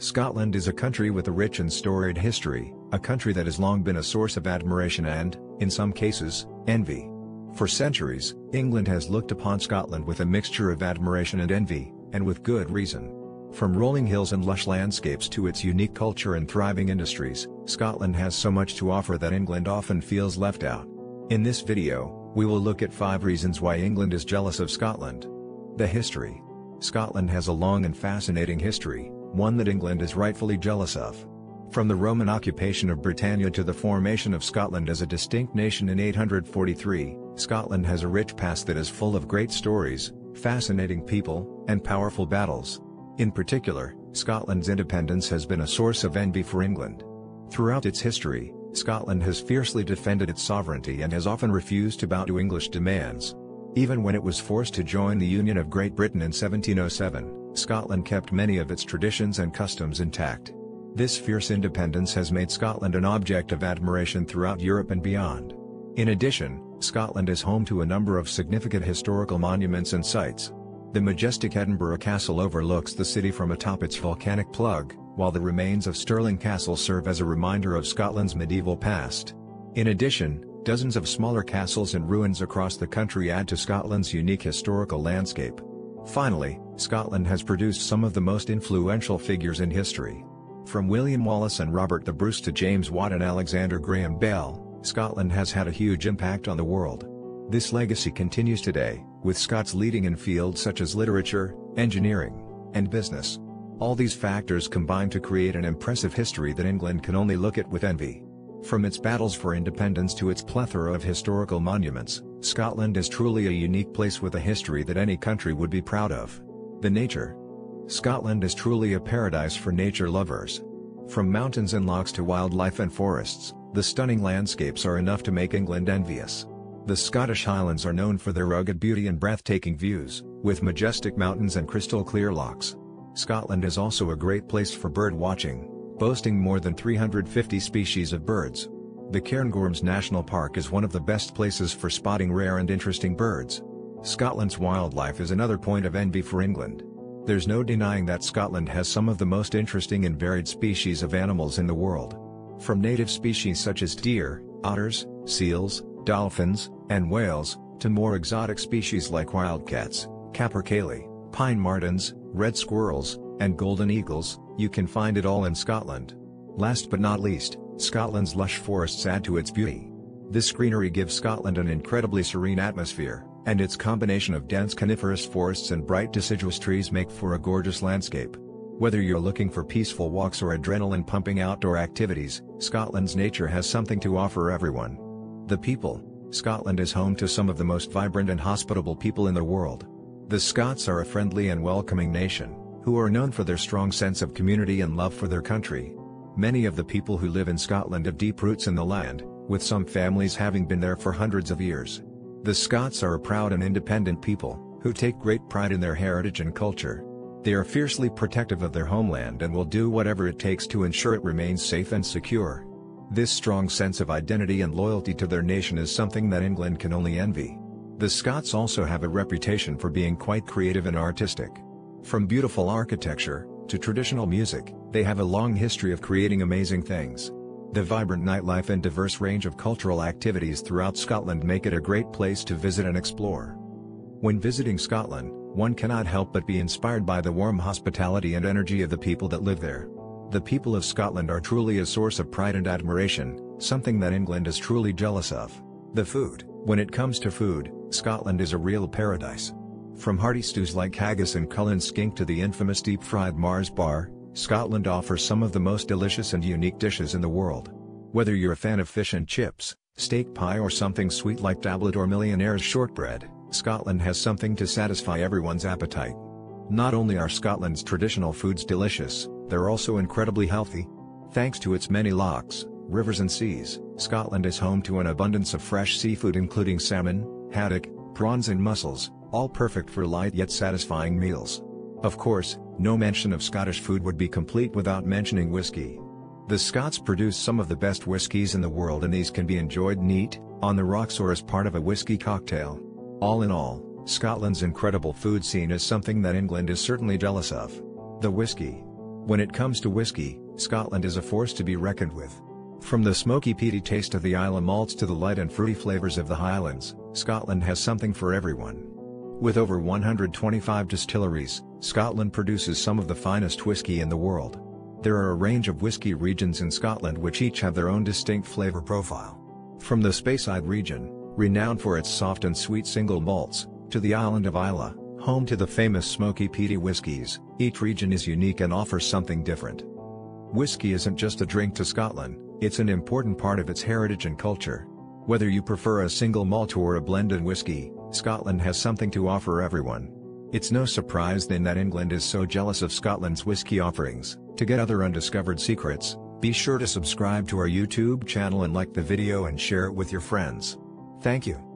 Scotland is a country with a rich and storied history, a country that has long been a source of admiration and, in some cases, envy. For centuries, England has looked upon Scotland with a mixture of admiration and envy, and with good reason. From rolling hills and lush landscapes to its unique culture and thriving industries, Scotland has so much to offer that England often feels left out. In this video, we will look at 5 reasons why England is jealous of Scotland. The history. Scotland has a long and fascinating history, one that England is rightfully jealous of. From the Roman occupation of Britannia to the formation of Scotland as a distinct nation in 843, Scotland has a rich past that is full of great stories, fascinating people, and powerful battles. In particular, Scotland's independence has been a source of envy for England. Throughout its history, Scotland has fiercely defended its sovereignty and has often refused to bow to English demands. Even when it was forced to join the Union of Great Britain in 1707, Scotland kept many of its traditions and customs intact. This fierce independence has made Scotland an object of admiration throughout Europe and beyond. In addition, Scotland is home to a number of significant historical monuments and sites. The majestic Edinburgh Castle overlooks the city from atop its volcanic plug, while the remains of Stirling Castle serve as a reminder of Scotland's medieval past. In addition, dozens of smaller castles and ruins across the country add to Scotland's unique historical landscape. Finally, Scotland has produced some of the most influential figures in history. From William Wallace and Robert the Bruce to James Watt and Alexander Graham Bell, Scotland has had a huge impact on the world. This legacy continues today, with Scots leading in fields such as literature, engineering, and business. All these factors combine to create an impressive history that England can only look at with envy. From its battles for independence to its plethora of historical monuments, Scotland is truly a unique place with a history that any country would be proud of. The nature. Scotland is truly a paradise for nature lovers. From mountains and lochs to wildlife and forests, the stunning landscapes are enough to make England envious. The Scottish Highlands are known for their rugged beauty and breathtaking views, with majestic mountains and crystal clear lochs. Scotland is also a great place for bird watching, boasting more than 350 species of birds. The Cairngorms National Park is one of the best places for spotting rare and interesting birds. Scotland's wildlife is another point of envy for England. There's no denying that Scotland has some of the most interesting and varied species of animals in the world. From native species such as deer, otters, seals, dolphins, and whales, to more exotic species like wildcats, capercaillie, pine martens, red squirrels, and golden eagles, you can find it all in Scotland. Last but not least, Scotland's lush forests add to its beauty. This greenery gives Scotland an incredibly serene atmosphere, and its combination of dense coniferous forests and bright deciduous trees make for a gorgeous landscape. Whether you're looking for peaceful walks or adrenaline-pumping outdoor activities, Scotland's nature has something to offer everyone. The people. Scotland is home to some of the most vibrant and hospitable people in the world. The Scots are a friendly and welcoming nation, who are known for their strong sense of community and love for their country. Many of the people who live in Scotland have deep roots in the land, with some families having been there for hundreds of years. The Scots are a proud and independent people, who take great pride in their heritage and culture. They are fiercely protective of their homeland and will do whatever it takes to ensure it remains safe and secure. This strong sense of identity and loyalty to their nation is something that England can only envy. The Scots also have a reputation for being quite creative and artistic. From beautiful architecture, to traditional music, they have a long history of creating amazing things. The vibrant nightlife and diverse range of cultural activities throughout Scotland make it a great place to visit and explore. When visiting Scotland, one cannot help but be inspired by the warm hospitality and energy of the people that live there. The people of Scotland are truly a source of pride and admiration, something that England is truly jealous of. The food, when it comes to food, Scotland is a real paradise. From hearty stews like haggis and Cullen skink to the infamous deep-fried Mars bar, Scotland offers some of the most delicious and unique dishes in the world. Whether you're a fan of fish and chips, steak pie or something sweet like tablet or millionaire's shortbread, Scotland has something to satisfy everyone's appetite. Not only are Scotland's traditional foods delicious, they're also incredibly healthy. Thanks to its many lochs, rivers and seas, Scotland is home to an abundance of fresh seafood including salmon, haddock, prawns and mussels, all perfect for light yet satisfying meals. Of course, no mention of Scottish food would be complete without mentioning whiskey. The Scots produce some of the best whiskies in the world and these can be enjoyed neat, on the rocks or as part of a whiskey cocktail. All in all, Scotland's incredible food scene is something that England is certainly jealous of. The whiskey. When it comes to whiskey, Scotland is a force to be reckoned with. From the smoky peaty taste of the Islay malts to the light and fruity flavours of the Highlands, Scotland has something for everyone. With over 125 distilleries, Scotland produces some of the finest whiskey in the world. There are a range of whiskey regions in Scotland which each have their own distinct flavour profile. From the Speyside region, renowned for its soft and sweet single malts, to the island of Islay, home to the famous smoky peaty whiskies, each region is unique and offers something different. Whiskey isn't just a drink to Scotland, it's an important part of its heritage and culture. Whether you prefer a single malt or a blended whiskey, Scotland has something to offer everyone. It's no surprise then that England is so jealous of Scotland's whiskey offerings. To get other undiscovered secrets, be sure to subscribe to our YouTube channel and like the video and share it with your friends. Thank you.